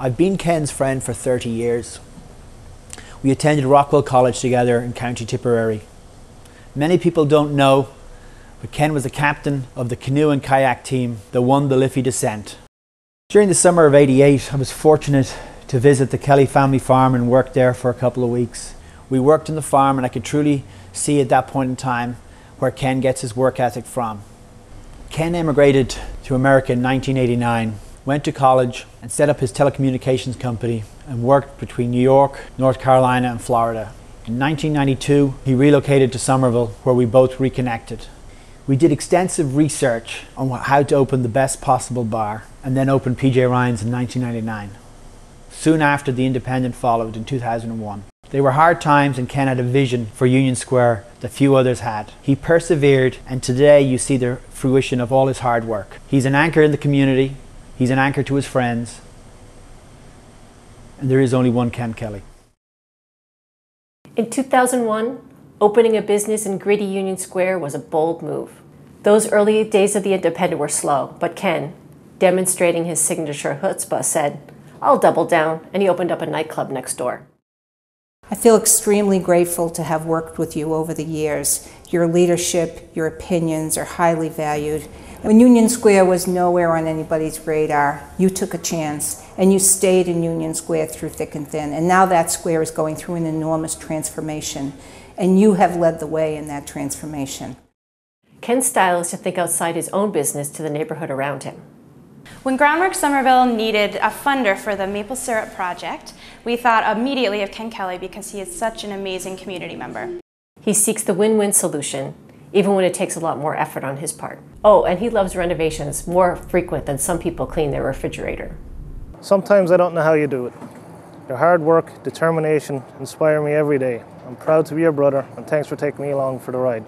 I've been Ken's friend for 30 years. We attended Rockwell College together in County Tipperary. Many people don't know, but Ken was the captain of the canoe and kayak team that won the Liffey Descent. During the summer of 88, I was fortunate to visit the Kelly family farm and work there for a couple of weeks. We worked on the farm and I could truly see at that point in time where Ken gets his work ethic from. Ken emigrated to America in 1989 went to college and set up his telecommunications company and worked between New York, North Carolina, and Florida. In 1992, he relocated to Somerville, where we both reconnected. We did extensive research on how to open the best possible bar and then opened PJ Ryan's in 1999. Soon after, The Independent followed in 2001. They were hard times and Ken had a vision for Union Square that few others had. He persevered and today you see the fruition of all his hard work. He's an anchor in the community, He's an anchor to his friends. And there is only one Ken Kelly. In 2001, opening a business in gritty Union Square was a bold move. Those early days of the Independent were slow, but Ken, demonstrating his signature chutzpah, said, I'll double down, and he opened up a nightclub next door. I feel extremely grateful to have worked with you over the years. Your leadership, your opinions are highly valued, when Union Square was nowhere on anybody's radar, you took a chance and you stayed in Union Square through thick and thin. And now that square is going through an enormous transformation. And you have led the way in that transformation. Ken's style is to think outside his own business to the neighborhood around him. When Groundwork Somerville needed a funder for the maple syrup project, we thought immediately of Ken Kelly because he is such an amazing community member. He seeks the win-win solution even when it takes a lot more effort on his part. Oh, and he loves renovations more frequent than some people clean their refrigerator. Sometimes I don't know how you do it. Your hard work, determination inspire me every day. I'm proud to be your brother, and thanks for taking me along for the ride.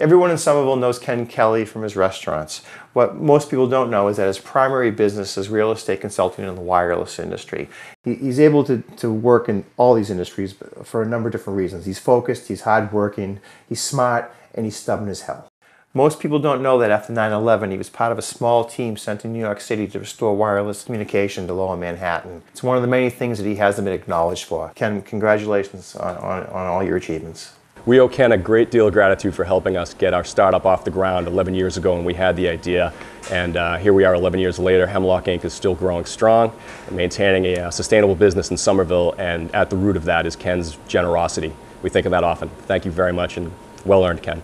Everyone in Somerville knows Ken Kelly from his restaurants. What most people don't know is that his primary business is real estate consulting in the wireless industry. he's able to, to work in all these industries for a number of different reasons. He's focused, he's hardworking, he's smart, and he's stubborn as hell. Most people don't know that after 9-11, he was part of a small team sent to New York City to restore wireless communication to lower Manhattan. It's one of the many things that he hasn't been acknowledged for. Ken, congratulations on, on, on all your achievements. We owe Ken a great deal of gratitude for helping us get our startup off the ground 11 years ago when we had the idea. And uh, here we are 11 years later. Hemlock Inc. is still growing strong, maintaining a uh, sustainable business in Somerville, and at the root of that is Ken's generosity. We think of that often. Thank you very much, and well earned, Ken.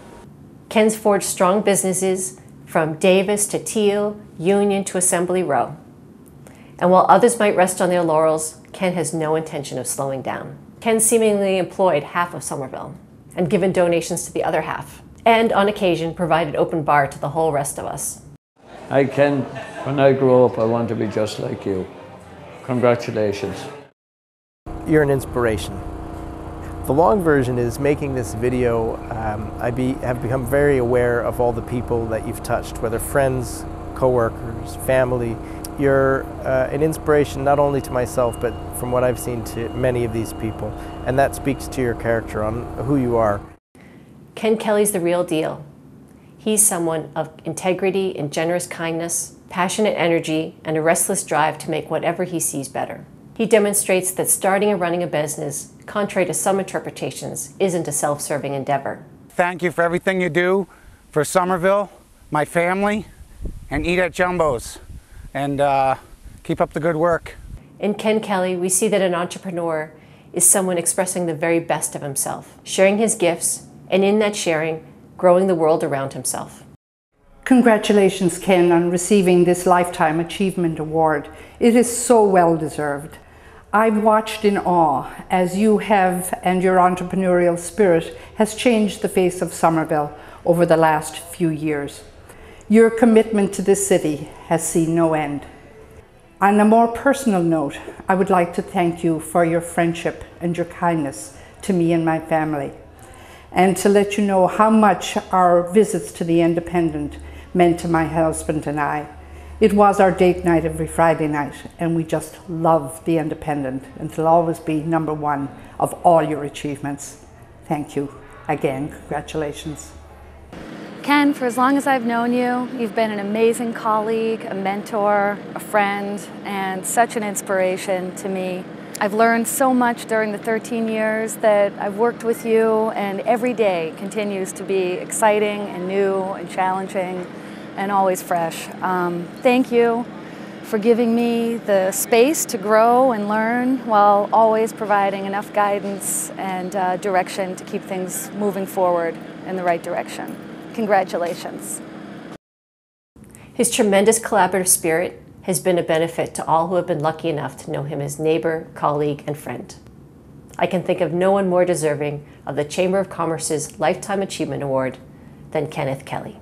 Ken's forged strong businesses from Davis to Teele, Union to Assembly Row. And while others might rest on their laurels, Ken has no intention of slowing down. Ken seemingly employed half of Somerville and given donations to the other half, and on occasion provided open bar to the whole rest of us. I can, when I grow up, I want to be just like you. Congratulations. You're an inspiration. The long version is making this video, um, I be, have become very aware of all the people that you've touched, whether friends, co-workers, family. You're uh, an inspiration not only to myself, but from what I've seen to many of these people. And that speaks to your character on who you are. Ken Kelly's the real deal. He's someone of integrity and generous kindness, passionate energy, and a restless drive to make whatever he sees better. He demonstrates that starting and running a business, contrary to some interpretations, isn't a self-serving endeavor. Thank you for everything you do for Somerville, my family, and eat at Jumbo's. And uh, keep up the good work. In Ken Kelly, we see that an entrepreneur is someone expressing the very best of himself, sharing his gifts, and in that sharing, growing the world around himself. Congratulations, Ken, on receiving this Lifetime Achievement Award. It is so well deserved. I've watched in awe as you have and your entrepreneurial spirit has changed the face of Somerville over the last few years. Your commitment to this city has seen no end. On a more personal note, I would like to thank you for your friendship and your kindness to me and my family, and to let you know how much our visits to the Independent meant to my husband and I. It was our date night every Friday night, and we just love the Independent, and it'll always be number one of all your achievements. Thank you again. Congratulations. Ken, for as long as I've known you, you've been an amazing colleague, a mentor, a friend, and such an inspiration to me. I've learned so much during the 13 years that I've worked with you, and every day continues to be exciting and new and challenging and always fresh. Um, thank you for giving me the space to grow and learn while always providing enough guidance and uh, direction to keep things moving forward in the right direction. Congratulations. His tremendous collaborative spirit has been a benefit to all who have been lucky enough to know him as neighbor, colleague, and friend. I can think of no one more deserving of the Chamber of Commerce's Lifetime Achievement Award than Kenneth Kelly.